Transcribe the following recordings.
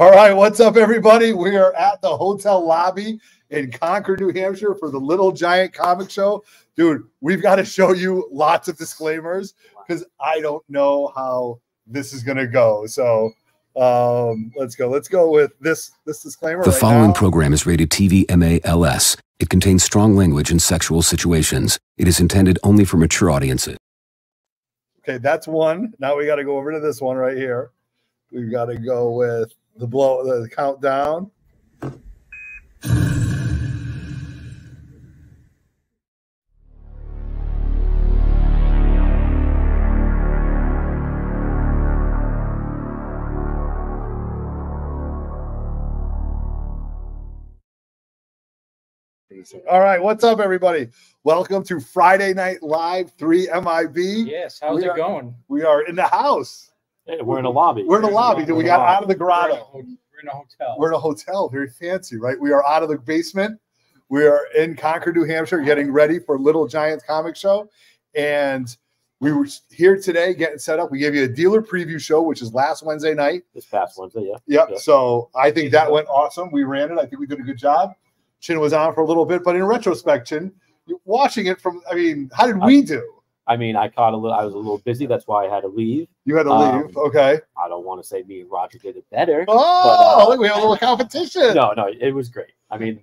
All right, what's up, everybody? We are at the hotel lobby in Concord, New Hampshire for the Little Giant Comic Show. Dude, we've got to show you lots of disclaimers because I don't know how this is going to go. So um, let's go. Let's go with this this disclaimer. The right following now. program is rated TV MALS. It contains strong language and sexual situations. It is intended only for mature audiences. Okay, that's one. Now we got to go over to this one right here. We've got to go with the blow, the countdown. All right, what's up, everybody? Welcome to Friday Night Live 3 MIB. Yes, how's We it are- going? We are in the house. Hey, we're in a lobby. We're in a lobby. dude. We got out of the We're in a grotto. We're in a hotel. We're in a hotel, very fancy, right? We are out of the basement. We are in Concord, New Hampshire, getting ready for Little Giants Comic Show. And we were here today getting set up. We gave you a dealer preview show, which is last Wednesday night. this past Wednesday, yeah. Yep. Yeah. So I think that went awesome. We ran it. I think we did a good job. Chin was on for a little bit, but in retrospection, watching it from, I mean, how did we do? I mean, I caught a little. I was a little busy. That's why I had to leave. You had to Um, leave. okay. I don't want to say me and Roger did it better. Oh, uh, look, we have a little competition. No, no, it was great. I mean,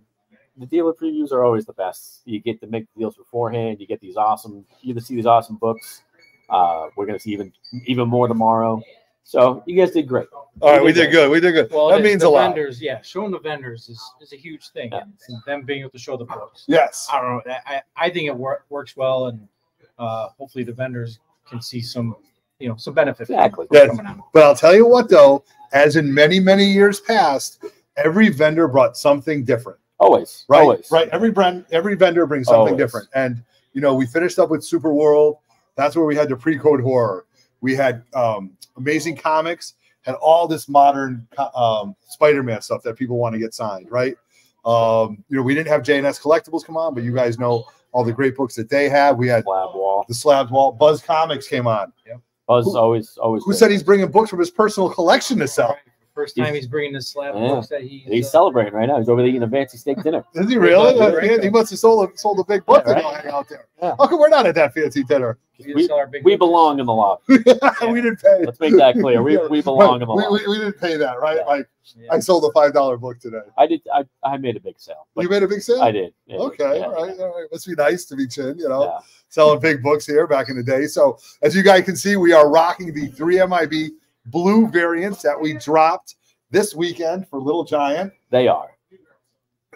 the dealer previews are always the best. You get to make the deals beforehand. You get these awesome. You get to see these awesome books. Uh, we're gonna see even even more tomorrow. So you guys did great. All right, we did good. We did good. well, that the- means the a lot. vendors, yeah, showing the vendors is, is a huge thing. Yeah. And them being able to show the books. Yes. I don't know. I, I think it wor- works well, and uh, hopefully the vendors can see some, you know, some benefit. Exactly. Yeah. But I'll tell you what, though, as in many, many years past, every vendor brought something different. Always, Right. always. Right. Every brand, every vendor brings something Always. different. And you know, we finished up with Super World. That's where we had the pre-code horror. We had um, amazing comics, had all this modern um, Spider-Man stuff that people want to get signed, right? Um, you know, we didn't have JNS Collectibles come on, but you guys know all the great books that they have. We had Lab wall. the Slabs Wall. Buzz Comics came on. Buzz Who- always, always. Who great. said he's bringing books from his personal collection to sell? Right. First time he's bringing this slab Yeah. books that he's. And he's uh, celebrating right now. He's over there eating a fancy steak dinner. Is he really? Yeah, right. He must have sold a, sold a big book Yeah, to go right. hang out there. Yeah. How come we're not at that fancy dinner? we We- sell our big We belong in the lobby. we didn't pay. Let's make that clear. We, we belong in the we, lobby. we, we didn't pay that, right? Yeah. Like Yeah. I sold a five dollar book today. I did. I, I made a big sale. You made a big sale. I did. Yeah, Okay, yeah, all right, all right. Must be nice to be chin, you know, yeah. selling big books here back in the day. So as you guys can see, we are rocking the three MIB blue variants that we dropped this weekend for Little Giant. They are.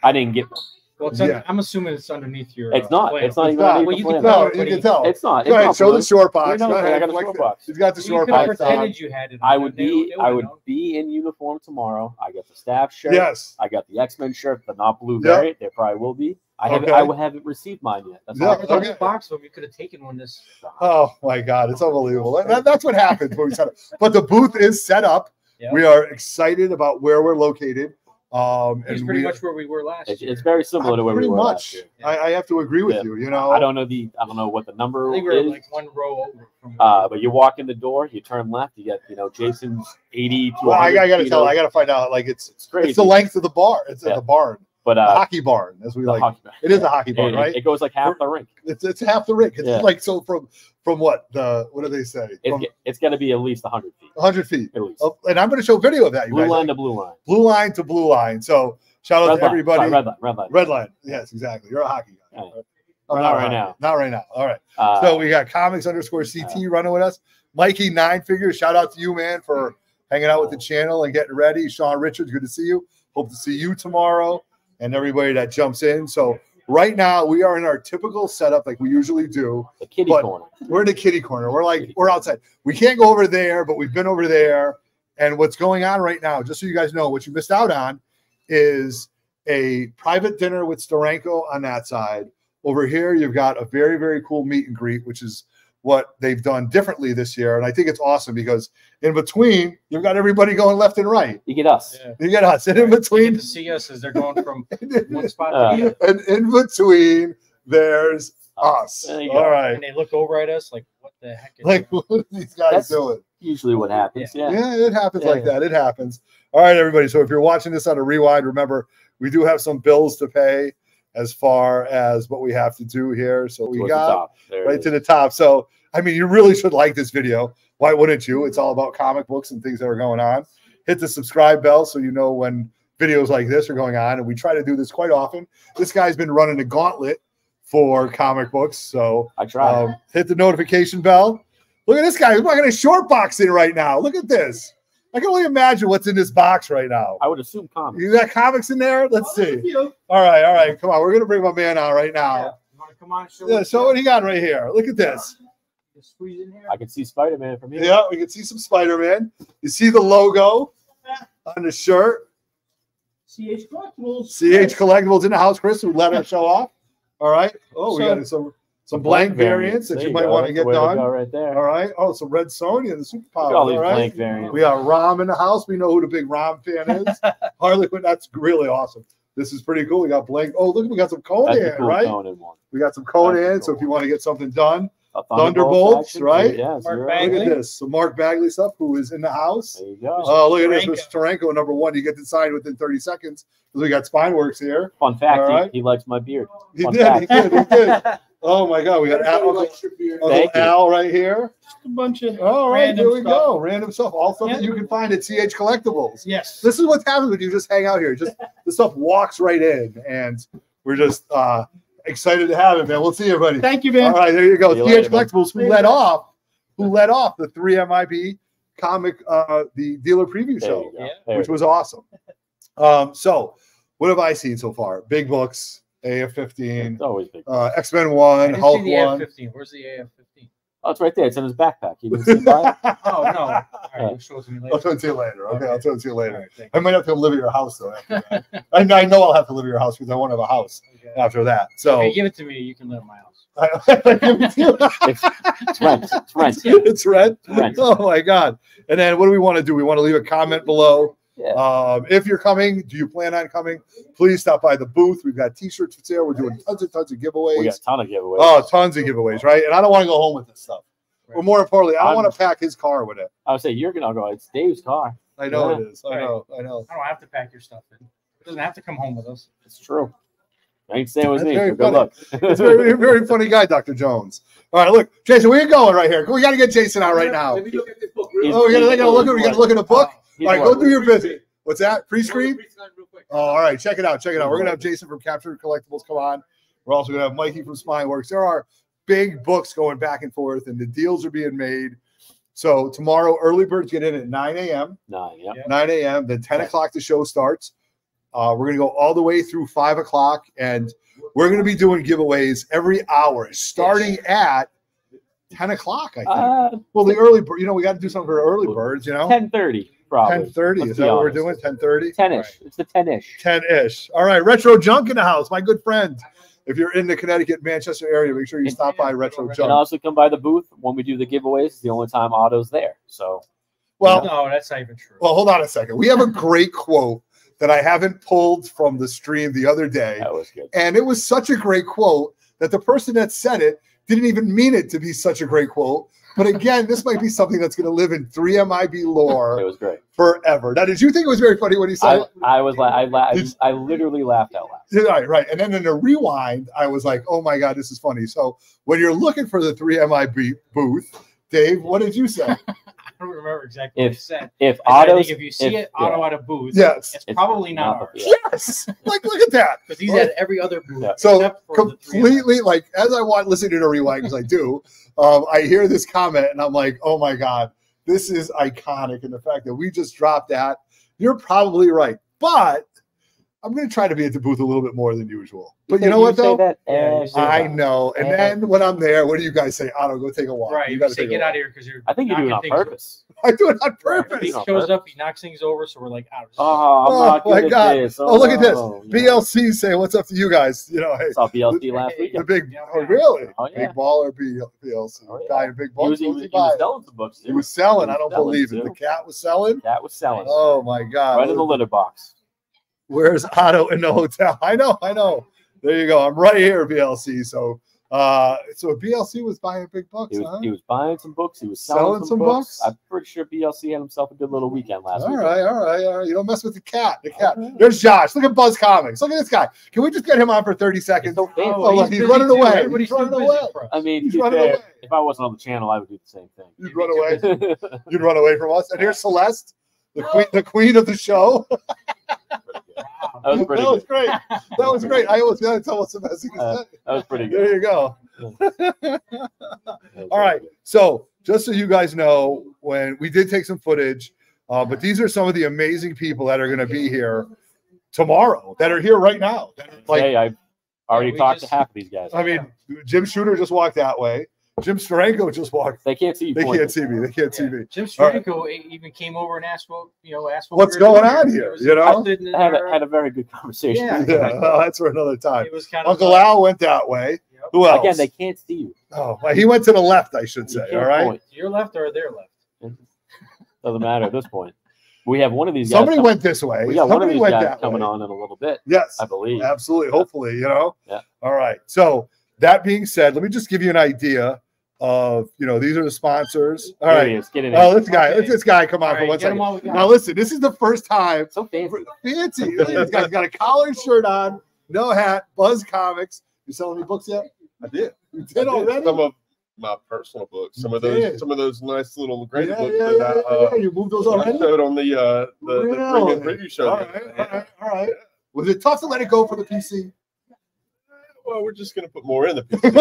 I didn't get one. Well, it's un- Yeah. I'm assuming it's underneath your. It's uh, not. flannel. It's not It's even not. Well, you can flannel. No, you can tell. It's not. Go ahead, not show the blue. short box. We know, Go I got a flex short it. box. He's got the You short could have box. on. pretended you had it. I would be. they I would've would known. be in uniform tomorrow. I got the staff shirt. Yes. I got the X Men shirt, but not blue Yep. variant. There probably will be. I haven't. Okay. I w- haven't received mine yet. That's Yeah, all. There's okay. box of. You could have taken one this. Oh my God, it's unbelievable. That- that's what happens when we set up. But the booth is set up. Yeah. We are excited about where we're located. Um, It's and pretty we, much where we were last It's, year. it's very similar to where pretty we were much. last year. I, I have to agree with Yeah. you. You know, I don't know the. I don't know what the number I think we is. like one row over from. uh, but you walk in the door, you turn left, you get you know Jason's eighty to Well, I, I gotta tell. of- I gotta find out. Like it's It's crazy. it's the length of the bar. It's Yeah. the barn, but uh, hockey barn, as we like. It is a hockey barn, it- right? It goes like half the rink. It's it's half the rink. It's Yeah. like so from from what the what do they say? It's, From it's to be at least hundred feet, 100 feet. at least. Oh, and I'm going to show video of that. You blue guys. line to blue line. blue line to blue line. So shout out to line. everybody. Sorry, red line. Red line. Red line. Yes, exactly. You're a hockey guy. Yeah. I'm Not a right now. Not right now. All right. Uh, so we got comics underscore CT running with us. Mikey Nine Figures. Shout out to you, man, for hanging out with the channel and getting ready. Sean Richards, good to see you. Hope to see you tomorrow and everybody that jumps in. So right now we are in our typical setup like we usually do. the kitty but- corner. We're in the kitty corner. We're like we're outside. We can't go over there, but we've been over there. And what's going on right now, just so you guys know, what you missed out on is a private dinner with Steranko on that side. Over here, you've got a very, very cool meet and greet, which is what they've done differently this year. And I think it's awesome because in between, you've got everybody going left and right. You get us. Yeah. You get us. And in between, to see us as they're going from one spot Uh, to the other. and in between, there's us. There go. All right. And they look over at us like, what the heck is Like, what are these guys That's- doing? usually what happens. Yeah. Yeah, it happens Yeah, like yeah. that. It happens. All right, everybody. So if you're watching this on a rewind, remember we do have some bills to pay as far as what we have to do here. So we Towards got top. There it right to the top. So I mean, you really should like this video. Why wouldn't you? It's all about comic books and things that are going on. Hit the subscribe bell so you know when videos like this are going on. And we try to do this quite often. This guy's been running a gauntlet for comic books. So I try. um, hit the notification bell. Look at this guy. He's rocking a short box in right now. Look at this. I can only imagine what's in this box right now. I would assume comics. You got comics in there? Let's see. All right, all right. Come on. We're gonna bring my man on right now. You come on? Show Yeah, us so what do you got right here? Look at this. the- Squeeze in here. I can see Spider Man from here. Yeah, we can see some Spider-Man. You see the logo on the shirt. CH Collectibles. CH Collectibles in the house, Chris, who let us show off. All right. Oh, we So- got some some blank variants that There you might go. want to get done. go right there. All right. Oh, some Red Sonja, the Super Look all these All right. blank variants. We got Rom in the house. We know who the big Rom fan is. Harley Quinn. That's really awesome. This is pretty cool. We got blank. Oh, look, we got some That's the Conan, cool right? Conan one. We got some Conan. That's So if you want to get something done, Thunderbolts, action. right? Yeah, Mark zero. Bagley. look at this. So Mark Bagley stuff, who is in the house. There you go. Oh, look at this. Steranko. Mr. Steranko, number one. You get to sign within 30 seconds because we got Spineworks here. Fun fact: all he- he, likes my beard. He Fun did. He did. He did. Oh my God. We got Al, Uncle, Uncle Al right here. Just a bunch of All right. random Here we stuff. go. Random stuff. All stuff that you can find at CH Collectibles. Yes. This is what happens when you just hang out here. Just the stuff walks right in, and we're just uh excited to have it, man. We'll see everybody. Thank you, man. All right, there you go. You CH later, man. Collectibles, who led off, who led off the three MIB comic, uh, the dealer preview There show. Yeah. Which was awesome. Um, so what have I seen so far? Big books, AF is. fifteen, It's always big. uh, X Men I One, didn't Hulk see the One. AF-15. Where's the AF-15? Oh, it's right there. It's in his backpack. You didn't see it by? Oh no! All right, you'll show it to me I'll later. show it to you later. Okay, I'll show it to you All later. right, thank I might have to live at your house though. After that. I, I know I'll have to live at your house because I won't have a house. Okay. after that. So Okay, give it to me. You can live in my house. It's, it's rent. It's rent. it's red. Rent. Oh my god! And then what do we want to do? We want to leave a comment below. Yeah. Um, if you're coming, do you plan on coming? Please stop by the booth. We've got T-shirts for sale. We're doing tons and tons of giveaways. We got a ton of giveaways. oh, tons of giveaways, right? And I don't want to go home with this stuff. Or more importantly, I don't want to pack his car with it. I would say you're gonna go. It's Dave's car. I know Yeah. it is. I know. I know. I don't have to pack your stuff in. It doesn't have to come home with us. It's true. I ain't staying with That's me. very good luck. It's a very, very funny guy, Dr. Jones. All right, look, Jason, where you going right here? We got to get Jason out right now. Let me look at this book. He's- Oh, we got to look at we got to look at a book. He's All right, go do your business. What's that? Pre-screen? Oh, all right, check it out. Check it out. We're gonna have Jason from Capture Collectibles come on. We're also gonna have Mikey from Spineworks. There are big books going back and forth, and the deals are being made. So tomorrow, early birds get in at 9 a.m. Nine. Yeah. 9 a.m. Then 10 o'clock the show starts. Uh, we're gonna go all the way through five o'clock, and we're gonna be doing giveaways every hour, starting at 10 o'clock. I think. Uh, well, the early bird, you know, we got to do something for early birds. You know, ten thirty probably. 10:30. Let's Is be that what we're honest. doing? 10:30. Ten-ish. It's the ten-ish. 10 ish. All right, Retro Junk in the house, my good friend. If you're in the Connecticut, Manchester area, make sure you And- stop by Retro Junk. And Junk. also come by the booth when we do the giveaways. It's the only time Otto's there. So Well, no, that's not even true. well, hold on a second. We have a great quote that I haven't pulled from the stream the other day, that was good. and it was such a great quote that the person that said it didn't even mean it to be such a great quote. But again, this might be something that's going to live in 3MIB It lore was great. forever. Now, did you think it was very funny when he said I. I was like, I, la- I, I literally laughed out loud. Right, right. And then in the rewind, I was like, oh my God, this is funny. So when you're looking for the 3MIB booth, Dave, what did you say? I don't remember exactly what If- he said. If But I Otto's, if you see if- it, Otto at a booth, yes. it's It's probably not not- ours. Yes. Like, look at that. Because he's at every other booth. Yeah. So except for the three of us. completely, like, as I want listening to rewind, because I do, um, I hear this comment and I'm like, oh my God, this is iconic. And the fact that we just dropped that, you're probably right. But I'm going to try to be at the booth a little bit more than usual. But you know what, though? that Yeah, you every say I time. know. And And- then when I'm there, what do you guys say? Otto, go take a walk. Right. You You gotta say get out of here because you're. I think you do it on things- purpose. I do it on Right. purpose. He shows purpose. up, he knocks things over, so we're like, out. Oh, I'm Oh, not my God. at this. Oh, look at this. Oh, no. BLC saying, "What's up to you guys?" You know, hey, I saw BLT last week. the big. Yeah, Oh, really? Oh, yeah. Big baller B- BLC Oh, yeah. guy in big He balls. was, he was, was he he was selling some books. He was selling. I don't believe it. The cat was selling. That was selling. Oh my god! right in the litter box. Where's Otto in the hotel? I know, I know. There you go. I'm right here, BLC. So Uh, so BLC was buying big books. He was, huh? he was buying some books. He was selling, Selling some, some books. books? I'm pretty sure BLC had himself a good little weekend last All week. right, all right, all right. You don't mess with the cat. The cat. There's Josh. Look at Buzz Comics. Look at this guy. Can we just get him on for 30 seconds? so. Oh, look, he's running too. away. Everybody's He's running away. for. I mean, He's running fair, away. if I wasn't on the channel, I would do the same thing. You'd run away. You'd run away from us. And here's Celeste, the queen, the queen of the show. that was pretty that was great. That was great. I almost got to tell what's the best thing Uh. That was pretty good. There you go. That was All pretty right. good. So just so you guys know, when we did take some footage, uh, but these are some of the amazing people that are going to be here tomorrow that are here right now. That are like, Hey, I've already talked just- to half of these guys. I mean, Jim Shooter just walked that way. Jim Steranko just walked. They can't see you. They can't see me. They can't see me. Jim All right. Steranko even came over and asked what you know asked what What's going on He here, you know? interested in I had a, had a very good conversation. Yeah. Yeah, well, that's for another time. it was kind of Uncle Al went that way. Yep. Who else? Again, they can't see you. oh, well, he went to the left, I should say. All right. point. to your left or their left. Doesn't matter at this point. We have one of these. Somebody guys went this way. com- we got one of Somebody these went guys that coming way. on in a little bit, Yes. I believe. Absolutely. Hopefully, you know. Yeah. All right. So that being said, let me just give you an idea of you know these are the sponsors. All There he right. is. Get in Oh, this guy. Okay. This guy come on All for right, one get 'em second. all we got. Now listen, this is the first time. So fancy. Fancy. this guy's got a collared shirt on, no hat. Buzz Comics. You selling any books yet? I did. You did already. Some of my personal books. Some of those. did. Some of those nice little great yeah, books yeah, that yeah, I, uh, yeah. You moved those that I already. showed on the uh the, the Really? premium preview show. All right. All right. All right. Was it tough to let it go for the PC? Well, we're just gonna put more in the PC.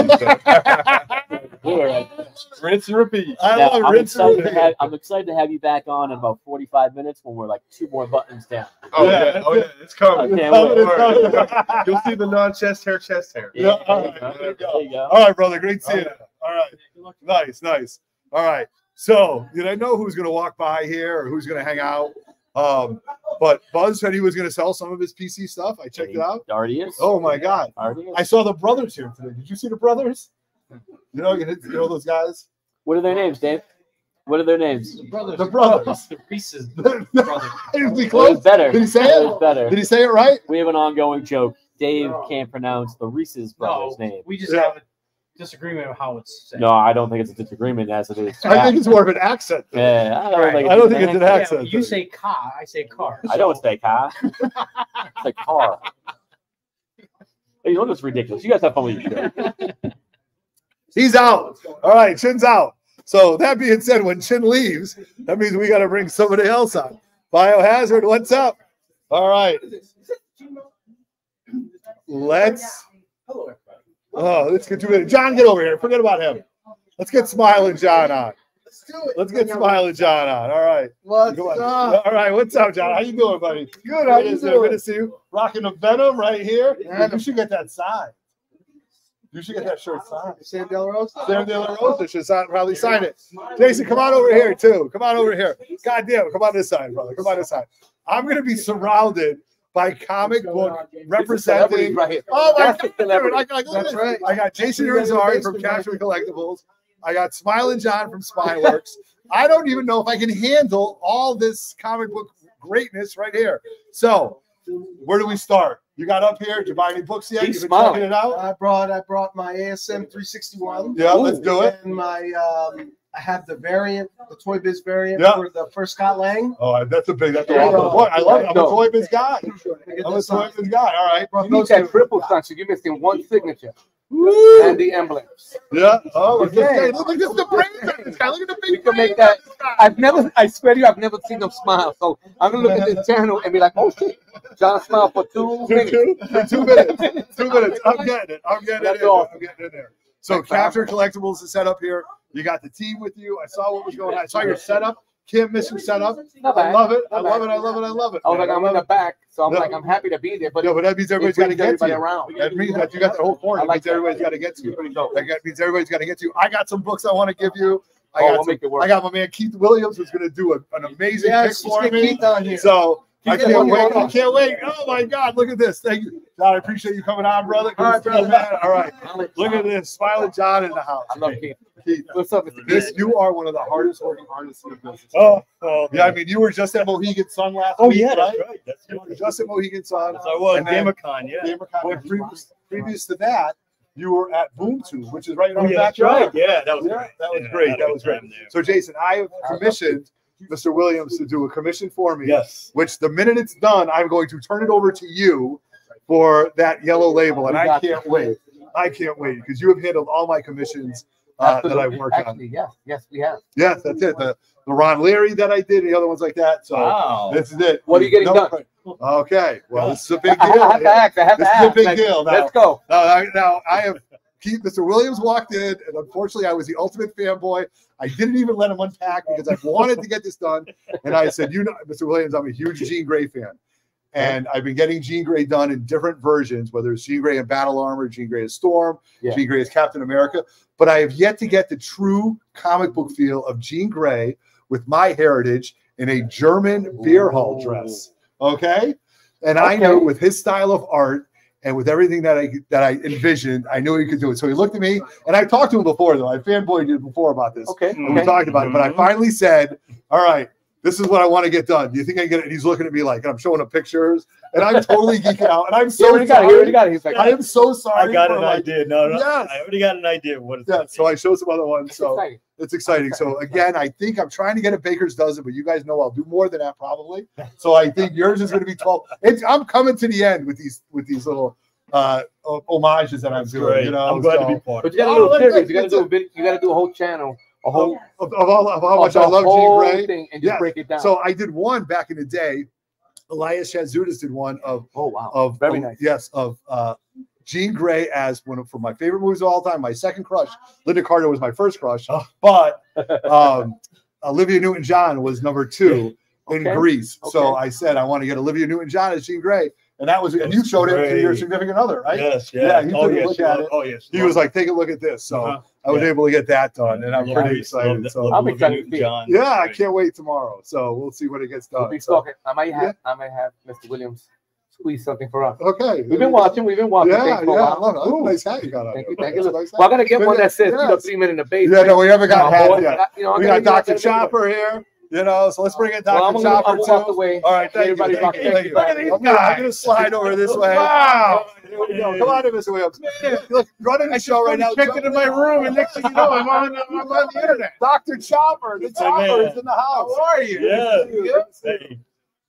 We're at- so. Rinse and repeat. I Now, love I'm rinse and excited to repeat. have I'm excited to have you back on in about 45 minutes when we're like two more buttons down. Oh Yeah. yeah, oh yeah, it's coming. I can't Coming, it's coming. All right. You'll see the non-chest hair, chest hair. Yeah, all there you go. there you go. There you go. All right, brother. Great seeing All you. All right. Nice, nice. All right. So, did I know who's going to walk by here or who's going to hang out? Um, but Buzz said he was going to sell some of his PC stuff. I checked it out. Already is. Oh my God! Already is. I saw the brothers here today. Did you see the brothers? You know, you know those guys. What are their names, Dave? What are their names? The brothers. The brothers. The Reese's Is brothers. he It was better. Did he say It it? was better. Did he say it right? We have an ongoing joke. Dave can't pronounce the Reese's No, brothers' name. we just Yeah. have a disagreement of how it's said. No, I don't think it's a disagreement as it is. I think it's more of an accent. thing. Yeah, I don't, Right. think I don't think it's an Yeah, accent. you say car, I say car. I know it's a car. it's a car. Hey, look, it's ridiculous. You guys have fun with your show. He's out. All right, Chin's out. So that being said, when Chin leaves, that means we got to bring somebody else on. Biohazard, what's up? All right, let's. Oh, let's get to it. John, get over here. Forget about him. Let's get Smiling John on. Let's do it. Let's get Smiling John on. All right. What's Come on. up? All right. What's up, John? How you doing, buddy? Good. How you Good to doing? see you. Rocking the Venom right here. You should get that signed. You should get that shirt signed. Sam Del Rosa. Sam De La Rosa should sign, probably sign it. Jason, come on over here too. Come on over here. God damn. Come on this side, brother. Come on this side. I'm going to be surrounded by comic book representing. right here. Oh my That's God. dude. I, got, That's right. I got Jason Irizarry from Capture Collectibles. I got Smiling John from Spineworks. I don't even know if I can handle all this comic book greatness right here. So, where do we start? You got up here. Did you buy any books yet? He's You've been smiling. checking it out. I brought I brought my ASM 361. Yeah, let's do it. And my um, I have the variant, the Toy Biz variant Yeah. for the first Scott Lang. Oh, that's a big. That's a Yeah. awesome point. I love it. I'm a Toy Biz guy. I get I'm a Toy. Biz guy. All right. You need those that two. triple sanction. You're missing one signature Woo! and the emblems. Yeah. Oh, look at this Okay. guy. Look, look at the brains on this guy. Look at the big We can make that- I've never, I swear to you, I've never seen them smile. So I'm gonna look at this channel and be like, oh shit, John smiled for two Two, minutes. two, for two minutes. Two minutes. I'm getting it. I'm getting it. That's In. awesome. I'm getting in there. So, Capture Collectibles is set up here. You got the team with you. I saw what was going on. I saw your setup. Can't miss your setup. I love it. I love it. I love it. I love it. I was like. I'm in the back, so I'm like, I'm happy to be there, but Yeah, but that means everybody's got to get to everybody you. around. That means that you got the whole corner. I That like means that. everybody's got to get to you. Pretty dope. That means everybody's got to get to you. I got some books I want to give you. I Oh, got we'll some, make it work. I got my man Keith Williams who's going to do a, an amazing Yes, pick let's for get me. Keith on here. So I can't get wait. I can't wait. Oh my God, look at this. Thank you. John, I appreciate you coming on, brother. All right, brother. Man, All right. Look at this. Smiling John in the house. I love Keith. Keith, What's up, Mr. this Keith? you are one of the hardest working artists in the business. Oh, oh Yeah, I mean, you were just at Mohegan Sun last Oh week, yeah, that's right? right. That's You right. were just at Mohegan Sun. Yes, I was. And then- Damacon, yeah. Gamer Con. And previous, previous to that, you were at Boom Tube, which is right in Oh, our yeah, that's backyard. right. Yeah, that was Yeah, great. that was Yeah, great. That was great. So, Jason, I have commissioned Mr. Williams to do a commission for me. Yes. Which the minute it's done, I'm going to turn it over to you for that yellow label, and I can't wait. I can't wait because you have handled all my commissions uh, that I've Absolutely. worked on. Actually, yes, yes, we have. Yes, that's it. The, the Ron Leary that I did, the other ones like that. So Wow. this is it. What are you getting No- done? Okay. Well, this is a big deal. I have to act. I have This to is a big Like, deal now. Let's go. Now, I, now I have Keith, Mr. Williams walked in, and unfortunately, I was the ultimate fanboy. I didn't even let him unpack because I wanted to get this done. And I said, "You know, Mr. Williams, I'm a huge Jean Grey fan, and I've been getting Jean Grey done in different versions, whether it's Jean Grey in Battle Armor, Jean Grey as Storm, Yeah. Jean Grey as Captain America. But I have yet to get the true comic book feel of Jean Grey with my heritage in a German beer hall dress. Okay, and I know with his style of art." And with everything that I that I envisioned, I knew he could do it. So he looked at me, and I talked to him before, though. I fanboyed you before about this. Okay. And we talked about it, but I Mhm. finally said, "All right, this is what I want to get done. Do you think I can get it?" And he's looking at me like, and I'm showing him pictures, and I'm totally geeking out, and I'm He so already got it. He already got it. He's like, I am so sorry. I got for, an like- idea. No, no, Yes. I already got an idea of what it's Yeah, gonna so. I show some other ones. So exciting. it's exciting. So again, I think I'm trying to get a baker's dozen, but you guys know I'll do more than that probably. So I think yours is going to be 12. It's, I'm coming to the end with these with these little uh homages that I'm doing. great. You know, I'm glad so- to be part But you got a Oh, little series. You got to do a vid- You got to do a whole channel, a whole of, of all of how much I love Jean Grey. thing and just Yes. break it down. So I did one back in the day. Elias Chatzoudis did one of oh wow, of very of- nice. Yes, of uh Jean Grey as one of for my favorite movies of all time. My second crush, Lynda Carter was my first crush, Oh. but um, Olivia Newton-John was number two in Okay. Grease. So I said I want to get Olivia Newton-John as Jean Grey, and that was and you That's showed it to your significant other, right? Yes, Yeah, yeah. he oh, took a yes, look at it. Oh, yes. He was like, "Take a look at this." So Uh-huh. I was Yeah. able to get that done, and I'm Love pretty Grease, love excited. So love I'm Olivia excited to see it. Newton-John. yeah, I can't wait tomorrow. So we'll see when it gets We'll done. be So, talking. I might have. I might have Mr. Williams squeeze something for us. okay, We've been watching. We've been watching. Yeah, things yeah, for a I while. love it. That's a Ooh. nice hat you got on. Thank you. Thank you. That's a nice Well, I'm gonna get one that says, you know, Yes. three men in the Yeah, basement. no, we haven't got No, hats boy, yet. You know, We gotta- got I Dr. gotta get one. Chopper here, you know, so let's bring in Dr. Well, I'm gonna, Chopper I'm gonna walk too. away. All right, thank you. Everybody Thank you. thank Thank you. you. Look at I'm these gonna, I'm gonna slide over this way. Wow. Here we go. Come on in, Mr. Williams. Look, running the show right now. Checked into my room, and next thing you know, I'm on, I'm on the internet. Dr. Chopper. The Chopper man. is in the house. How are you? Yeah. Good? Good to see you. Hey.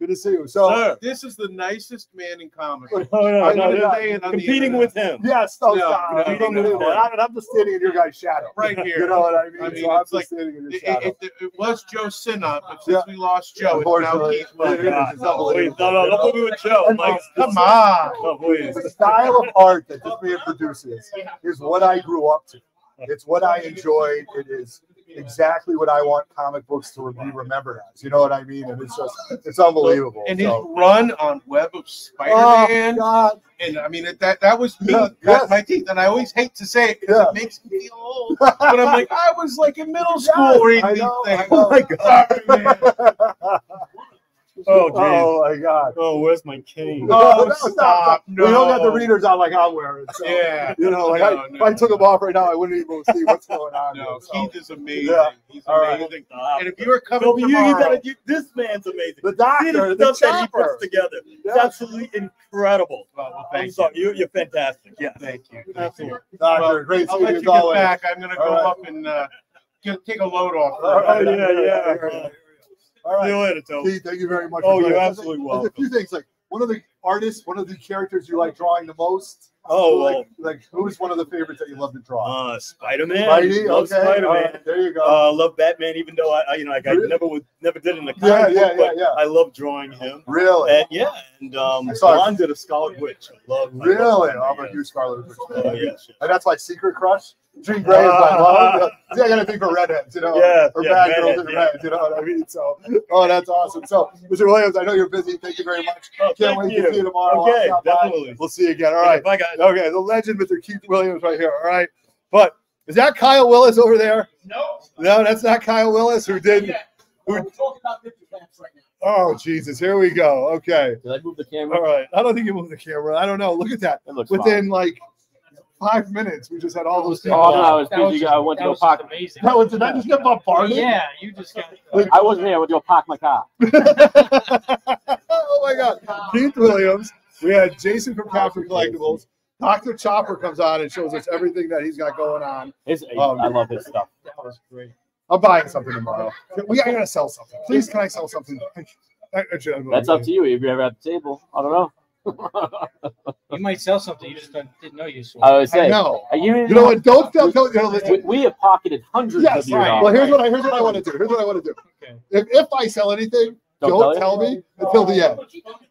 Good to see you. So, Sir. This is the nicest man in comics. No, oh, no, I no, know no. that. Saying on the Competing with him. yes, no, No, stop. no, It's no, unbelievable. no. And I, I'm just standing in your guy's shadow. Right here. You know what I mean? I mean, so I'm just like- standing in your It, shadow. it, it was Joe Sinnott, but Yeah. since we lost Joe, it's now Unfortunately. Keith Oh, Williams. God. It's unbelievable. No, no, don't put me with Joe. And- Mike, Come on. Oh, please. the style of art that this man produces is what I grew up to. It's what I enjoyed. It is exactly what I want comic books to be remembered as. You know what I mean? And it's just, it's unbelievable. And his So- run on Web of Oh, Spider-Man, God. and I mean that that was me Yeah, yes. my teeth, and I always hate to say it because Yeah. it makes me feel old. But I'm like, I was like in middle school Yes, reading these things. Oh, my God. Sorry, man. Oh, geez. Oh, my God. Oh, where's my cane? Oh, No, stop. We don't got the readers on like I'm wearing. So, Yeah. You know, like No, I, no, if I took no. them off right now, I wouldn't even see what's going on. No, here, so. Keith is amazing. Yeah. He's All right. amazing. Stop. And if you were coming Toby, you, you tomorrow, gotta, you, this man's amazing. The See doctor, the the stuff that he puts together. It's absolutely incredible. well, well, I'm sorry, you. you. You're fantastic. Yeah. Thank you. Absolutely. Doctor, Well, great I'll let you you get always. back. I'm gonna go All right. up and uh, get, take a load off. Oh, yeah, yeah. All right. See you later, Toby. Thank you very much. Oh, you're absolutely There's a few things like one of the artists, one of the characters you like drawing the most. Oh, like, well, like who's one of the favorites that you love to draw? uh, Spider-Man. Spidey, Love okay, Spider-Man. all right, there you go. Uh, love Batman, even though I, I you know, like, I never would, never did in the comic Yeah, book, yeah, yeah, but yeah. I love drawing him. really, And yeah, and um, I. Blonde did a Scarlet Witch. I love. I love really. I'm a huge Scarlet Witch. Oh, yes, yes. And that's my secret crush. Jean Grey is my love. See, I got to think for redheads, you know, Yeah, or yeah, bad girls in yeah. red. You know what I mean? So, oh, that's awesome. So, Mr. Williams, I know you're busy. Thank you very much. Oh, Can't wait you. to see you tomorrow. Okay, I'll by. definitely. We'll see you again. All right. Bye, guys. Okay, the legend, Mr. Keith Williams, right here. All right, but is that Kyle Willis over there? No. No, that's not Kyle Willis who did. Who, We're talking about Victor Vance right now. oh Jesus! Here we go. Okay. Did I move the camera? All right. I don't think you moved the camera. I don't know. Look at that. It looks Within like five minutes, we just had all those people. Oh, no, I was That was busy. just- I went to that go was park. amazing. That was, did I just get bombarded? Yeah, you just got. I wasn't there I went go park my car. oh my God. Keith Williams. We had Jason from Capture Collectibles. Dr. Chopper comes on and shows us everything that he's got going on. His, Um, I love his stuff. That was great. I'm buying something tomorrow. We I gotta sell something. Please, can I sell something? I- I- I- That's up to you. If you're ever at the table, I don't know. You might sell something you just don't, didn't know you sold. I would I say. know. uh, You, You know what? Don't tell. Don't, you know, We, listen. we have pocketed hundreds Yes. of your right. dollars. Well, here's what I here's what I want to do. Here's what I want to do. Okay. If, if I sell anything, Don't don't, tell tell, me until the end,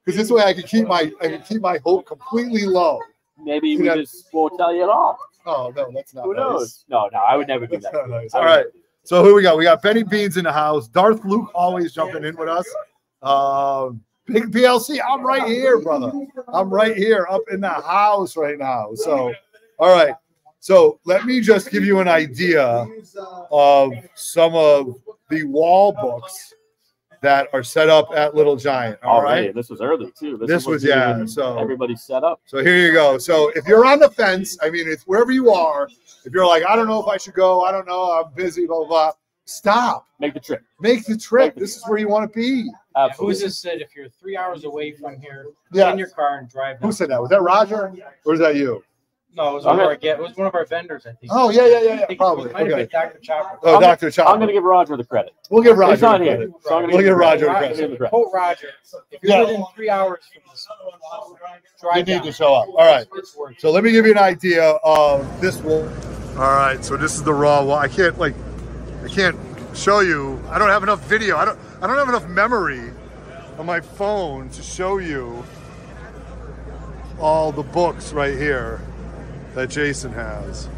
because this way I can keep my I can keep my hope completely low. Maybe we Yeah. just won't tell you at all. Oh no, that's not. Who nice. knows? No, no, I would never do That's that. not nice. I All would right. So who we got? We got Benny Beans in the house. Darth Luke always jumping in with us. Um, Big BLC, I'm right here, brother. I'm right here up in the house right now. So, all right. So let me just give you an idea of some of the wall books that are set up at Little Giant. All oh, Already, right. this was early too. This is was yeah. So everybody's set up. so here you go. So if you're on the fence, I mean, it's wherever you are. If you're like, I don't know if I should go, I don't know, I'm busy, blah blah. blah stop. Make the trip. Make the trip. This is where you want to be. Yeah, who Absolutely. is said if you're three hours away from here, Yeah. get in your car and drive down? Who said that? Was that Roger or is that you? No, it was one of our get. It was one of our vendors, I think. Oh yeah, yeah, yeah, yeah. Probably. It might have Okay. been Dr. Chopper. Oh, I'm- Doctor Chopper. I'm going to give Roger the credit. We'll give Roger. He's not the here. credit. So I'm We'll give give Roger the credit. Give credit. Quote Roger. If you're Yeah. within three hours from this, drive You need down. to show up. All right. It's worth it. So let me give you an idea of this wall. All right, so this is the raw wall. I can't like, I can't show you. I don't have enough video. I don't. I don't have enough memory on my phone to show you all the books right here that Jason has.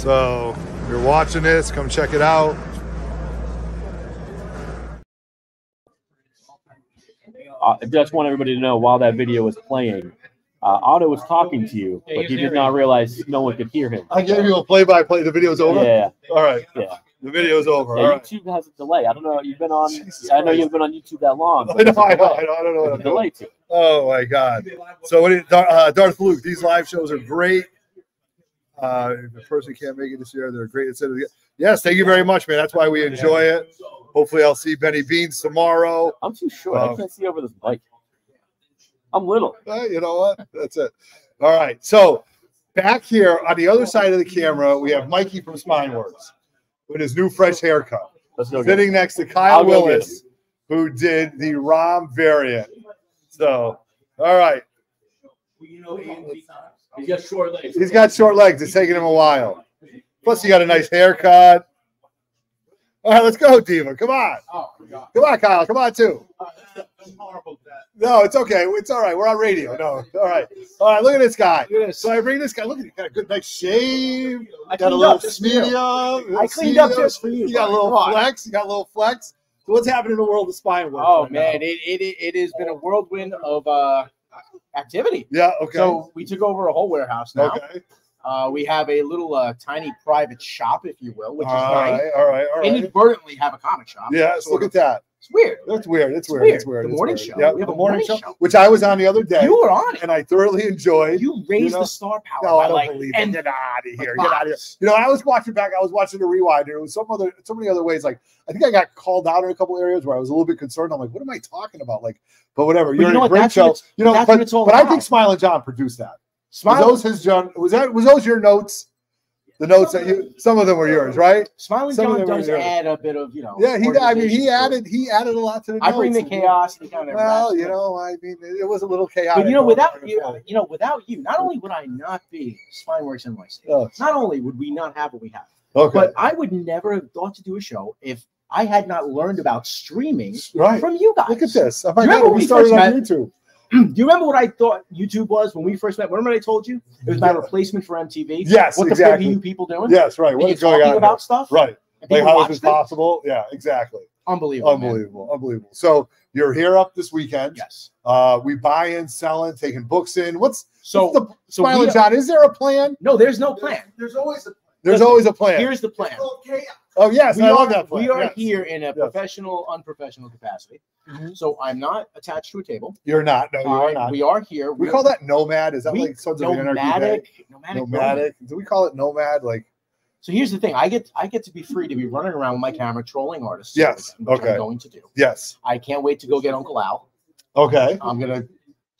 So if you're watching this, come check it out. Uh, I just want everybody to know while that video was playing, uh, Otto was talking to you, but was he did not realize no one could hear him. I gave you a play-by-play. The video's over. Yeah, All right. yeah. The video's over. yeah All right. YouTube has a delay. I don't know. You've been on. Jesus I know Christ. you've been on YouTube that long. I know. I know. I know. I don't know what I'm a doing. delay to. Oh my God. So what? It, uh, Darth Luke. These live shows are great. Uh, if a person can't make it this year, they're great. Instead of the, yes, thank you very much, man. That's why we enjoy it. Hopefully, I'll see Benny Beans tomorrow. I'm too short. I Um, can't see over this bike. I'm little. You know what? That's it. All right. So back here on the other side of the camera, we have Mikey from Spineworks with his new fresh haircut, Let's go. Get sitting next to Kyle I'll Willis, who did the ROM variant. So, all right. He's got short legs. He's got short legs. It's taking him a while. Plus, he got a nice haircut. All right, let's go, Diva. Come on. Oh, Come on, Kyle. Come on, too. No, it's okay. It's all right. We're on radio. No, all right. All right, look at this guy. Look at. So I bring this guy. Look at him. Got a good, nice shave. I Got a little up just for you. medium. I cleaned up just for you. You got a little on. flex. You got a little flex. So what's happening in the world of spine work? Oh right man, it, it it has been a whirlwind of uh activity. Yeah. Okay. So we took over a whole warehouse now. okay. Uh, we have a little uh, tiny private shop, if you will, which is all nice. All right. All right. Inadvertently have a comic shop. Yes. Look of. at that. It's weird. That's weird. It's It's weird. It's weird. The morning show. Yeah, We have the a morning show, show. which I was on the other day, You were on it. and I thoroughly enjoyed. You raised know- the star power. No, by I don't like, believe it. Get out of here. Get out of here. You know, I was watching back. I was watching the rewind. and It was some other, so many other ways. Like I think I got called out in a couple areas where I was a little bit concerned. I'm like, what am I talking about? Like, but whatever. But You're you know in a great show. You know, that's but, what it's all but I think Smiling John produced that. Smile, Was those his John? Was that was those your notes? The notes that you. Some of them were yours, right? Smiling some John does add a bit of you know. Yeah, he. I mean, he organization to it. added. He added a lot to the. I bring the chaos. Kind of Well, you know, I mean, it was a little chaotic. But you know, without you, you know, without you, not only would I not be Spineworks NYC, Oh, not only would we not have what we have, okay. but I would never have thought to do a show if I had not learned about streaming right. from you guys. Look at this. My Remember we we started on met? YouTube. Do you remember what I thought YouTube was when we first met? Remember what I told you? It was my Yeah. replacement for MTV. Yes, What exactly. the fuck are you people doing? Yes, right. And What you going on? about here? stuff? Right. And Like how is this possible? Yeah, exactly. Unbelievable. man. Unbelievable. Unbelievable. So you're here up this weekend. Yes. Uh, we buy in, selling, taking books in. What's So, what's the so Smile we John? Is there a plan? no, there's no plan. There's always a There's Listen, always a plan. Here's the plan. Okay. Oh yes, we I are, love that plan. we are yes. here in a professional, unprofessional capacity. Mhm. So I'm not attached to a table. You're not. No, you are not. We are here. We We're- call that nomad. Is that we- like Sons of nomadic, nomadic. Nomadic. Do we call it nomad? Like So here's the thing: I get I get to be free to be running around with my camera trolling artists. Yes, okay. I'm going to do. yes. I can't wait to go get Uncle Al. Okay. I'm gonna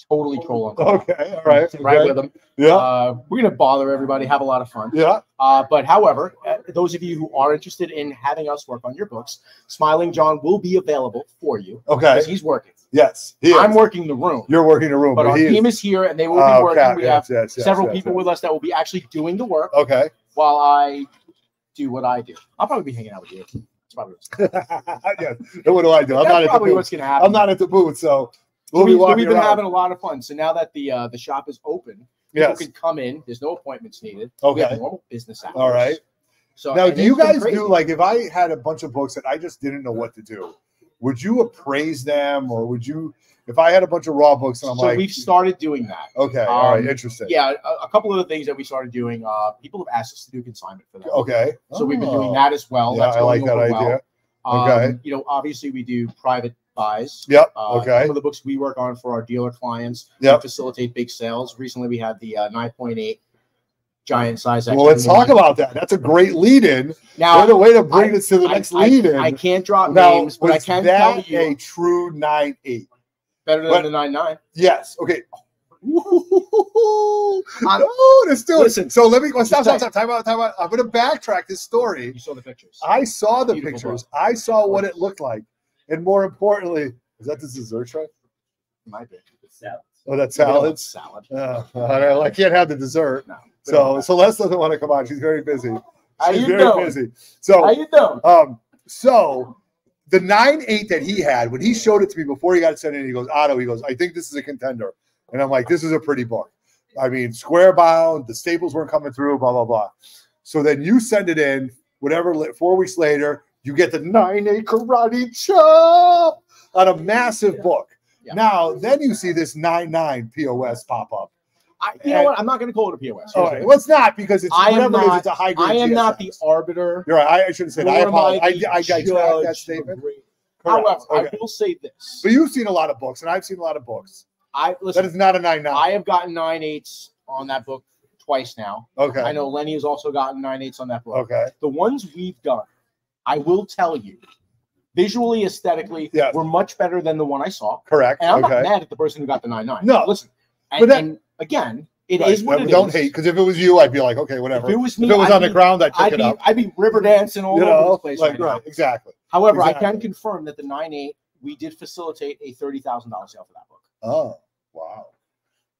totally troll Uncle. Okay. All right. Right okay. with him. Yeah. Uh, we're gonna bother everybody, have a lot of fun. Yeah. Uh, but however, uh, those of you who are interested in having us work on your books, Smiling John will be available for you Okay. because he's working. Yes. He I'm is. working the room, You're working the room, but but our he is. team is here and they will be Oh, working. okay. We Yes, have yes, yes, several people with us that will be actually doing the work Okay. while I do what I do. I'll probably be hanging out with you. That's probably what's, yes. And what do I do? I'm that's not at the probably booth. what's gonna happen. I'm not at the booth, so we'll So we, so we've been around. having a lot of fun. So now that the uh, the shop is open, people yes. can come in. There's no appointments needed. We Okay. have normal business hours. All right. So Now, do you guys do like if I had a bunch of books that I just didn't know what to do? Would you appraise them, or would you? If I had a bunch of raw books and I'm so like, we've started doing that. okay, all right, um, interesting. Yeah, a, a couple of the things that we started doing. Uh, people have asked us to do consignment for them. Okay. So we've been doing Oh. that as well. Yeah, That's I like that over idea. well. Okay. Um, you know, obviously we do private buys. Yep. Uh, okay. Some of the books we work on for our dealer clients to facilitate big sales. Recently, we had the uh, 9.8 giant size. Well, let's talk one. about that. That's a great lead-in. now. What a way to bring I- this to the I- next I, lead-in. I can't drop now, names, but I can tell that you a true nine eight? better than but- the 9.9. Yes. Okay. Oh, let's do it. Listen, so let me well, stop, stop, stop, time out, time out. I'm going to backtrack this story. You saw the pictures. I saw the Beautiful pictures. I saw what it looked like, and more importantly, is that the dessert tray? Might be. Oh, that's We don't want salads. Salad. Uh, I, don't- I can't have the dessert. No. So Celeste doesn't want to come on. She's very busy. How She's you very doing? busy. So How you doing? Um, so the nine eight that he had when he showed it to me before he got it sent in, he goes, Otto, he goes, I think this is a contender. And I'm like, this is a pretty book. I mean, square bound, the staples weren't coming through, blah, blah, blah. So then you send it in, whatever, four weeks later, you get the nine eight karate chop on a massive book. Yeah. Now, then you see this nine nine POS pop up. I, you know what? I'm not going to call it a POS. All right. Well, it's not because it's I whatever it is, not- it's a high grade. I am not the arbiter. You're right. I, I should have said. I apologize. I, I, I that statement. of grade. Correct. However, I will say this. But you've seen a lot of books, and I've seen a lot of books. I That listen. is not a nine nine. I have gotten nine eights on that book twice now. Okay. I know Lenny has also gotten nine eights on that book. Okay. The ones we've done, I will tell you, visually, aesthetically, Yes. were much better than the one I saw. Correct. And I'm okay. not mad at the person who got the nine nine. No. listen. And, But that- and again, it is Right. what No, it don't is. hate because if it was you, I'd be like, okay, whatever. If it was me, If it was I'd on the ground, I'd pick I'd it be up. I'd be river dancing all You over the place like right, right, exactly. However, I can confirm that the nine eight we did facilitate a thirty thousand dollar sale for that book. Oh, wow.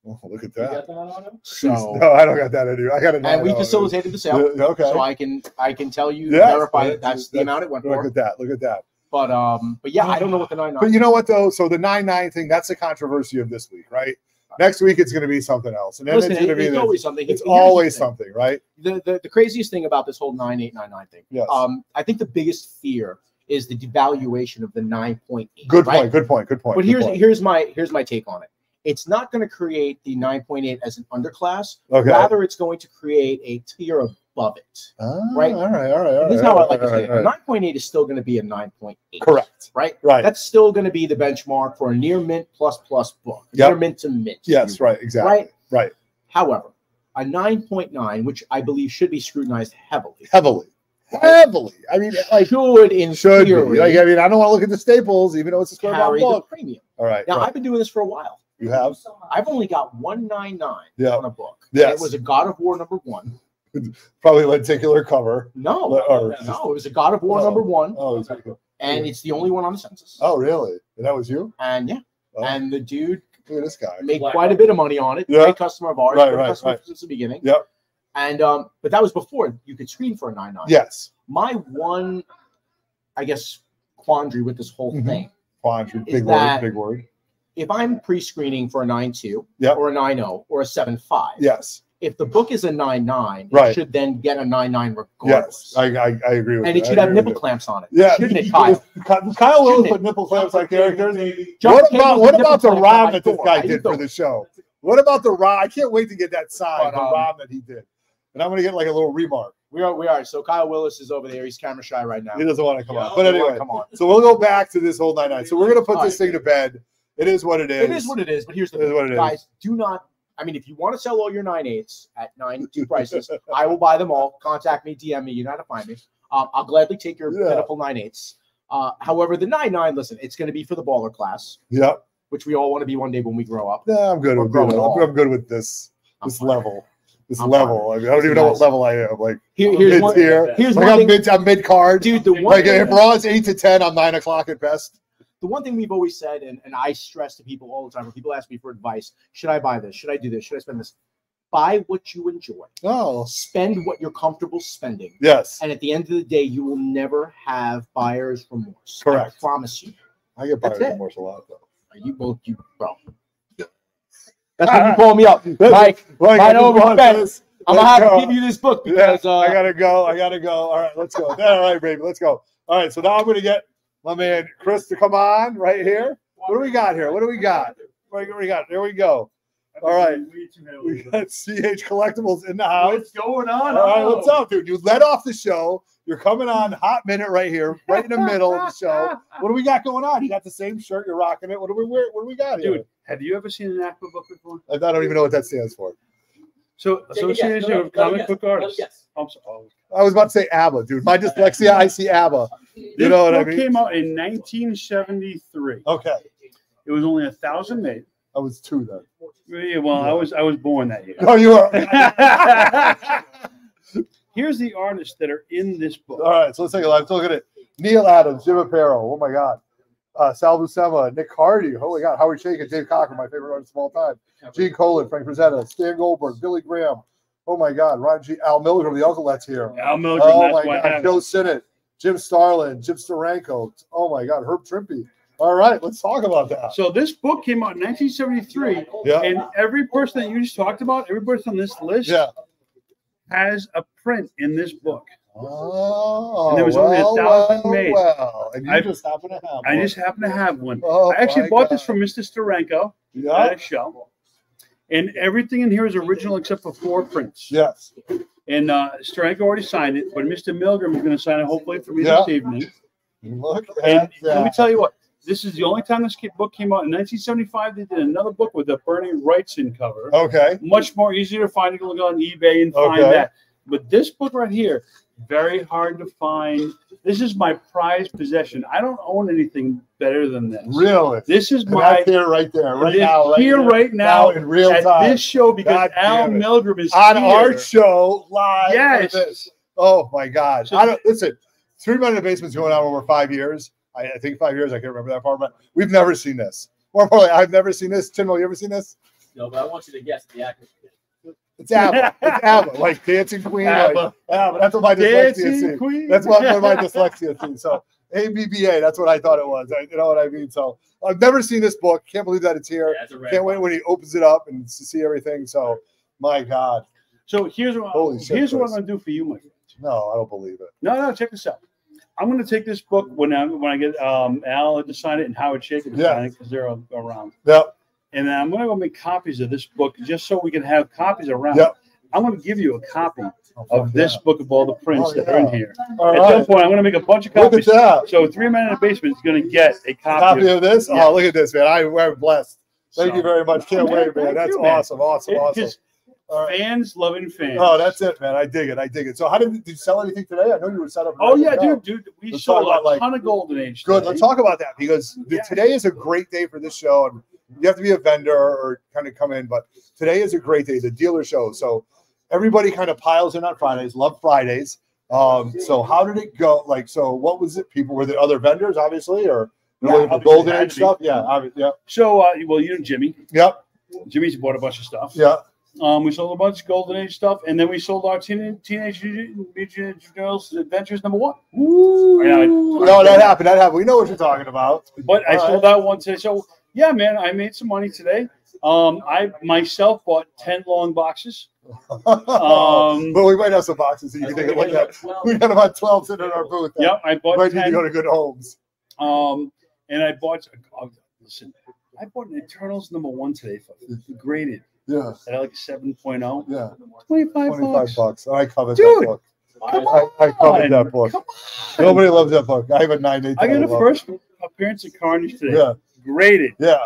Oh, look at that. So no, I don't got that anywhere. I got it. and we facilitated the sale, Okay. so I can I can tell you Yes, verify that that's the amount it went look for. at that. Look at that. But um, but yeah, I don't know what the nine nine. But you know what though? So the nine nine thing, that's the controversy of this week, right? Next week it's going to be something else, and then Listen, it's going to be it's this. always something. It's Here's always something, right? The, the the craziest thing about this whole nine eight nine nine thing. Yes. Um, I think the biggest fear is the devaluation of the nine point eight. Good right? point. Good point. Good point. But good here's point. here's my here's my take on it. It's not going to create the 9.8 as an underclass. okay. Rather, it's going to create a tier above it. Ah, right. All right. All right. All right. this is how I like to say right, 9.8 is still going to be a 9.8. Correct. Right. Right. That's still going to be the benchmark for a near mint plus plus book. Yep. Near mint to mint. yes. Right. Exactly. Right. Right. However, a 9.9, which I believe should be scrutinized heavily, Heavily. Heavily. I mean, like should in should theory Like, I mean, I don't want to look at the staples, even though it's a square bound book. premium. All right. Now, right. I've been doing this for a while. You have. I've only got 199 Yeah. on a book. Yes. It was a God of War number one. Probably lenticular cover. No, Or- no, it was a God of War Oh. number one. it's okay. and it's the only one on the census. oh, really? And that was you? And yeah, Oh, and the dude look at this guy. made quite a bit of money on it. Yeah. Great customer of ours, Right, right, customer right. since the beginning. Yep. And um, but that was before you could screen for a nine nine. Yes. My one, I guess, quandary with this whole Mhm. thing, Quandary. Big word. Big word. If I'm pre-screening for a nine two Yep. or a nine zero or a seven five, Yes. if the book is a nine nine, Right. it should then get a nine nine regardless. Yes. I, I, I agree with that. and you. it should have nipple clamps on it. Yeah. Shouldn't it, Kyle? Kyle, Kyle put nipple clamps like characters. What about what about the on my that this guy did for the show? What about the ROM? I can't wait to get that signed, the um, ROM that he did. And I'm gonna get like a little remark. We are. We are. So Kyle Willis is over there. He's camera shy right now. He doesn't want to come Yeah, on. But he don't wanna anyway, come on. so we'll go back to this whole nine nine. So we're gonna put All this thing to bed. It is what it is. It is what it is. But here's the is thing, what it is. guys. Do not. I mean, if you want to sell all your nine eights at nine two prices, I will buy them all. Contact me, DM me. You know how to find me. Um, I'll gladly take your Yeah. pitiful nine eights. Uh, however, the nine nine, listen, it's going to be for the baller class, Yep. which we all want to be one day when we grow up. Yeah, I'm good. I'm good. I'm. I'm good with this I'm this fine. level. This I'm level. I, mean, I don't even know what level I am. Like Here, here's one. tier. Here's Like I'm mid. I'm mid card. dude. The one Like thing- if Raw's eight to ten, I'm nine o'clock at best. The one thing we've always said, and, and I stress to people all the time when people ask me for advice, should I buy this? Should I do this? Should I spend this? Buy what you enjoy. Oh, Spend what you're comfortable spending. yes. And at the end of the day, you will never have buyer's remorse. Correct. I promise you. I get buyer's remorse a lot though. Are You both, you, bro. That's when you call me up. Mike, Like, I know just want respect. this. I'm Let's gonna have go. to give you this book Yeah, because uh, I gotta go. I gotta go. All right, let's go. All right, baby, let's go. All right, so now I'm gonna get my man Chris to come on right here. What do we got here? What do we got? What do we got? There we go. All right, we got CH Collectibles in the house. What's going on? All right, oh. what's up, dude? You led off the show. You're coming on hot minute right here, right in the middle of the show. What do we got going on? You got the same shirt. You're rocking it. What do we wear? What do we got here? Dude, have you ever seen an ACBA book before? I don't even know what that stands for. So Association of Comic Book Artists. I'm so- oh. I was about to say ABBA, dude. My dyslexia, I see ABBA. You This know what I mean? came out in 1973. Okay, It was only a thousand made. I was two then. Yeah, well, I was I was born that year. No, you are. Here's the artists that are in this book. All right, so let's take a look. Let's look at it. Neal Adams, Jim Aparo. Oh my God. Uh, Sal Buscema, Nick Cardy. Oh my God. Howard Chaykin, Dave Cockrum, my favorite artist of all time. Gene Colan, Frank Frazetta, Stan Goldberg, Billy Graham. Oh my God. Ron G. Al Milgrom, the Uncle Let's here. Al Milgrom, Oh my what God. Joe Sinnott, Jim Starlin, Jim Steranko. Oh my God. Herb Trimpe. All right, let's talk about that. So this book came out in 1973, Yeah. and every person that you just talked about, every person on this list Yeah. has a print in this book. Oh, And there was only a thousand well, made. Well, and you I- just happen to have I one. just happen to have one. Oh, I actually my bought this from Mr. Steranko Yeah. at a show. And everything in here is original except for four prints. Yes. And uh, Steranko already signed it, but Mr. Milgrom is going to sign it hopefully for me Yeah. this evening. Look And at let me tell you what, this is the only time this book came out. In 1975, they did another book with a Bernie Wrightson cover. Okay. Much more easier to find. You can look on eBay and find Okay. that. But this book right here, very hard to find. This is my prized possession. I don't own anything better than this. Really? This is And my that's here, right there, right this- now, right here, here, right now, in real at time. this show because God Al damn it. Milgrom is on here. our show live. Yes. This. Oh my God! So- I don't listen. Three Men in the Basement's going on over five years. I, I think five years. I can't remember that far, but we've never seen this. More importantly, I've never seen this. Tim, you ever seen this? No, but I want you to guess the actor. It's ABBA. it's ABBA, like Dancing Queen. Like, ABBA. ABBA. That's what my dyslexia Dancing. Queen. That's what, what my dyslexia sees. So ABBA. That's what I thought it was. I, you know what I mean? So I've never seen this book. Can't believe that it's here. Yeah, it's Can't wait when he opens it up and to see everything. So my God. So here's what Holy shit, here's what I'm going to do for you, my friend. No, I don't believe it. No, no, check this out. I'm going to take this book when I when I get um, Al to sign it and Howard Chaykin to Yeah. sign it because they're around, Yep. And then I'm going to go make copies of this book just so we can have copies around. Yep. I'm going to give you a copy Oh, of this yeah. book of all the prints Oh, that are in here. All At some point, I'm going to make a bunch of copies. Look at that. So Three Men in the Basement is going to get a copy. Copy of this? Yeah. Oh, look at this, man. I, I'm blessed. Thank So- you very much. Can't Man, wait, man. That's you, man. awesome. Awesome. It- Awesome. 'cause All right. Fans loving fans. Oh, that's it, man. I dig it. I dig it. So, how did, did you sell anything today? I know you were set up. Oh yeah, dude, dude. We Let's sold about, a like- ton of Golden Age. Good. today. Let's talk about that because the- Yeah. today is a great day for this show, and you have to be a vendor or kind of come in. But today is a great day, the dealer show. So everybody kind of piles in on Fridays. Love Fridays. Um, so how did it go? Like, so what was it? People were there other vendors, obviously, or Yeah, obviously Golden Age stuff? Yeah, obviously. Yep. So, uh, well, you and Jimmy. Yep. Jimmy's bought a bunch of stuff. Yeah. Um, we sold a bunch of Golden Age stuff, and then we sold our teen, Teenage Mutant Turtles Adventures number one. Yeah, I- No, that happened. That happened. We know what you're talking about. But I All sold that one today. So yeah, man, I made some money today. Um, I myself bought ten long boxes. Um, but we might have some boxes that you can take a look at. We got about 12 sitting in our booth. Yep, I bought Might need to go to good homes. Um, and I bought. Oh, listen, I bought an Eternals number one today, for graded Yeah. at like 7.0. Yeah. 25, 25 bucks. bucks. I covet Dude. that book. I, I covered that book. Nobody loves that book. I have a nine eight. I got a first appearance at Carnage today. Yeah, Graded. yeah.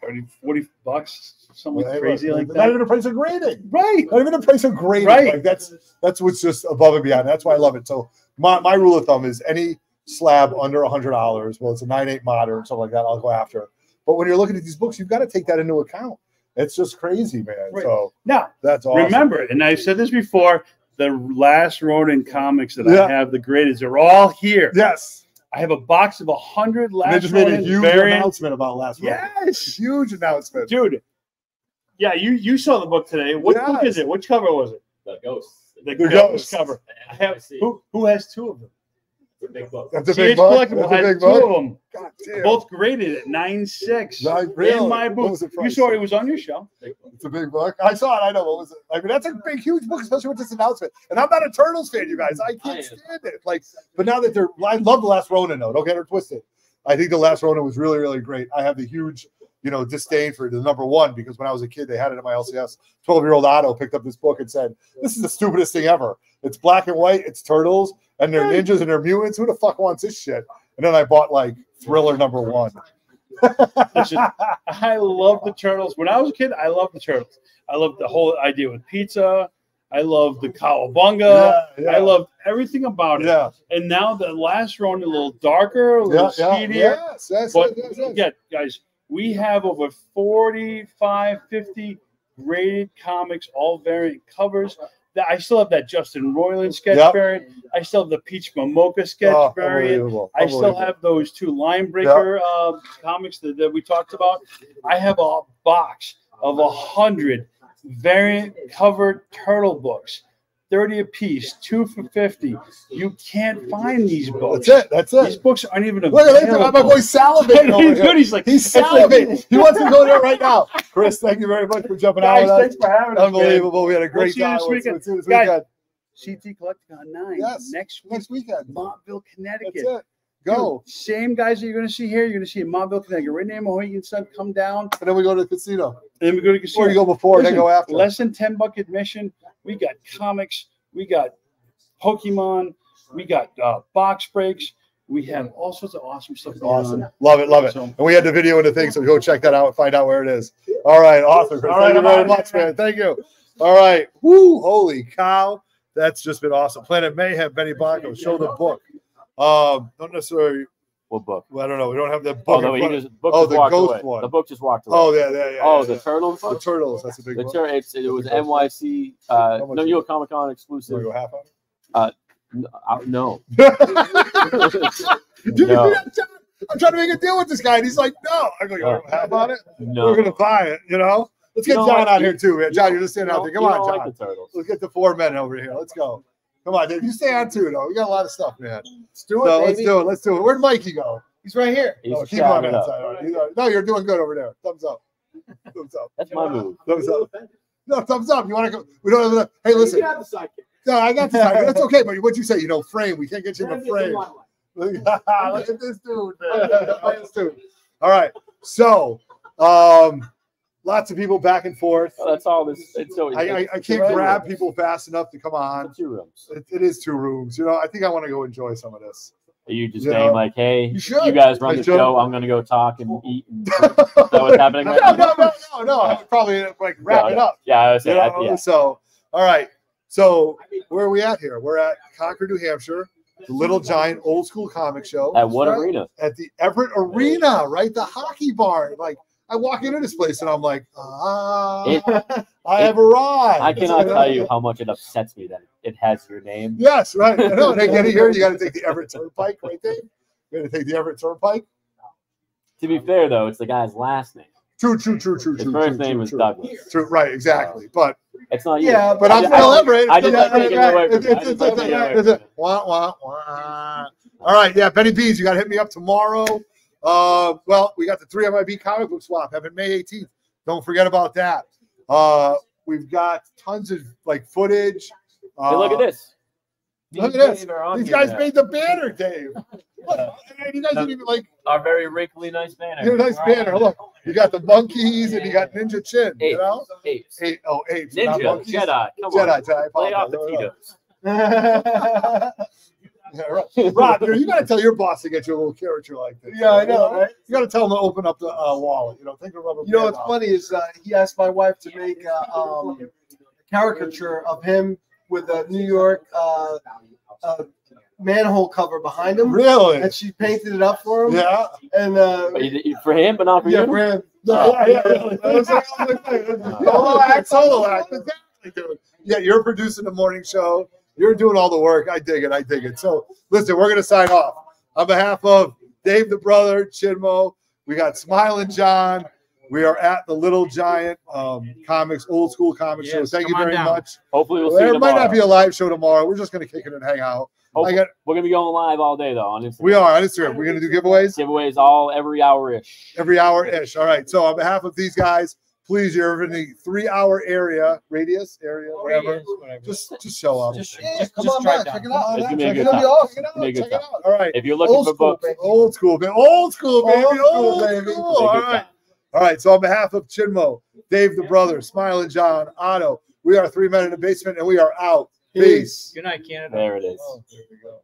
30, 40 bucks, something crazy like that. Not even a price of grading. Right. Not even a price of grading. Right. Like that's that's what's just above and beyond. That's why I love it. So my, my rule of thumb is any slab under a hundred dollars, well, it's a nine eight modern, something like that, I'll go after. But when you're looking at these books, you've got to take that into account. It's just crazy, man. Right. So Now, that's awesome. remember, and I've said this before, the last Ronin comics that Yeah. I have, the graded, are all here. Yes. I have a box of a hundred And last they just made a Ronin huge variant. announcement about last week. Yes, Huge announcement. dude. Yeah, you you saw the book today. What book is it? Which cover was it? The ghost. The, The ghost, Ghost. cover. I have who who has two of them? It's a big book. That's a CH big book. Collectible That's a has big two book. of them, God damn. both graded at nine six. Nine- really? In my book, you saw it was on your shelf. It's a big book. I saw it. I know. What was it? I mean, that's a big, huge book, especially with this announcement. And I'm not a Turtles fan, you guys. I I can't am. stand it. Like, but now that they're, I love the last Ronin though. Don't get her twisted. I think the last Ronin was really, really great. I have the huge, you know, disdain for the number one because when I was a kid, they had it at my LCS. 12 year old Otto picked up this book and said, This is the stupidest thing ever. It's black and white, it's turtles, and they're ninjas and they're mutants. Who the fuck wants this shit? And then I bought like Thriller number one. Listen, I love the turtles. When I was a kid, I loved the turtles. I loved the whole idea with pizza. I loved the cowabunga. Yeah, yeah. I loved everything about it. Yeah, And now the last one a little darker, a little yeah, yeah. speedier. Yes, yes, But yes, yes, yes. yeah, guys, we have over 45, 50 graded comics, all variant covers. That I still have that Justin Roiland sketch Yep. variant. I still have the Peach Momoka sketch Oh, variant. unbelievable. I still have those two line breaker uh, comics that, that we talked about. I have a box of a hundred variant covered turtle books, thirty a piece, two for fifty. You can't find these books. That's it. That's it. These books aren't even Look at available. that. My boy salivating over He's here. good. He's like He's it's like- salivating. He wants to go there right now. Chris, thank you very much for jumping Guys, out thanks for having us. Unbelievable. We had a great time. weekend. see you this Guys, weekend. CT Collecticon nine Yes. next week, Next weekend. Montville, Connecticut. Go. Dude, same guys that you're going to see here. You're going to see in Montville, Connecticut. Right now, Mohegan Sun, come down. And then we go to the casino. And then we go to casino. Or you go before, then go after. Less than 10 buck admission. We got comics. We got Pokemon. We got uh, box breaks. We have all sorts of awesome stuff Awesome. on. Love it. Love it. So- And we had the video and the thing, so go check that out and find out where it is. All right. Awesome. All right, Thank you very much, man. Thank you. All right. Woo. Holy cow. That's just been awesome. Planet Mayhem, Benny Blanco, show the book. Um, don't necessarily, What book? well, I don't know. We don't have that Oh book. no, he just book Oh, the ghost away. one. The book just walked away. oh, yeah, yeah, yeah. oh, yeah, the yeah. turtles The turtles. That's a big The tur- it's, it was NYC. Uh, no, you it? a Comic Con exclusive. to go half on N- uh, no. it? Dude, No. I'm trying- to make a deal with this guy, and he's like, "No." I go, "You go half on it? No. We're gonna buy it." You know. Let's You get don't John like- out here too, man. John, you're just standing You out there. Come on, John. like the. Let's get the four men over here. Let's go. Come on, dude. You stay on too, though. We got a lot of stuff, man. Let's do it, So let's do it. Let's do it. Where'd Mikey go? He's right here. He's Oh, keep on it up. outside. All right. He's all right. No, you're doing good over there. Thumbs up. Thumbs up. That's my move. Thumbs up. No, thumbs up. You want to go? We don't have enough. Hey, listen. You got the sidekick. No, I got the this. That's okay. But what'd you say? You know, frame. We can't get you in the frame. Look at this dude, man. Look at this dude. All right. So, um, lots of people back and forth. Oh, that's all this. It's so. I, I, I can't grab people fast enough to come on. Two rooms. It, it is two rooms. You know, I think I want to go enjoy some of this. Are you just Yeah. saying like, hey, You you guys run I the should. show. I'm gonna go talk and eat. And, is that that what's happening right no, now? no, no, no, no. I would probably like wrap it up. Yeah, I was You saying, know? yeah. So, all right. So, where are we at here? We're at Concord, New Hampshire, the Little Giant Old School Comic Show. At what right? arena? At the Everett Arena, right? The hockey barn. Like, I walk into this place and I'm like, ah, It- I it- have arrived. I cannot tell you how much it upsets me that it has your name. Yes, right. I know. And get it here. You got to take the Everett Turnpike, right there. You got to take the Everett Turnpike. To be fair, though, it's the guy's last name. True, true, true, true, His true. first true, name true, is true. Douglas. True, right, exactly. But It's not you. yeah, but I'm I- I- Everett. I did not Right, it right, away right. from you. I It's- did it's- not take it it's- it's-. All right, yeah, Benny Beans, you got to hit me up tomorrow. Uh, well, we got the three MIB comic book swap happening May 18th. Don't forget about that. Uh, we've got tons of like footage. Uh, Hey, look at this. Look These at this. Dave are on These guys now. made the banner, Dave. Look, you guys didn't even like Our very wrinkly, nice banner. your nice banner. Look, you got the monkeys and you got Ninja Chin. You Apes. know, Apes. Eight, oh, apes, not Ninja, monkeys. Jedi. Come Jedi, on. Jedi. Play off the. Tito's. Yeah, right. Rob, you, know, you got to tell your boss to get you a little character like this. Yeah, I know, right? You got to tell him to open up the uh, wallet. You know, think of rubber. You know what's out. funny is uh, he asked my wife to make a, um, a caricature of him with a New York uh, uh, manhole cover behind him, Really? and she painted it up for him. Yeah. And uh, you- you- for him, but not for yeah, you. for him. Yeah, yeah, really. I was like, I was like, Solo act, solo act. Yeah, you're producing the morning show. You're doing all the work. I dig it. I dig it. So listen, we're gonna sign off on behalf of Dave the brother, Chinmo. We got Smiling John. We are at the Little Giant um, Comics, old school comic show. Thank you very down. much. Hopefully, we'll see There you might tomorrow. not be a live show tomorrow. We're just gonna kick it and hang out. Hope- I got. We're gonna be going live all day though on Instagram. We are on Instagram. We're gonna do giveaways giveaways all every hour ish. every hour ish. All right. So on behalf of these guys, please, you're in the three hour area, radius area, oh, whatever. Just just show up. Just, Yeah, just, come just on drive by, down. check it out. It's gonna be a Check good it out. time. Awesome. Check it out. Be a good Check it out. All right. If you're looking Old for school, books, baby. Old school, baby. Old school, baby. Old school, Old baby. school. be a All good right. time. All right. So on behalf of Chinmo, Dave the brother, Smiling John, Otto, we are three men in the basement, and we are out. Peace. Good night, Canada. there it is. Oh, there we go.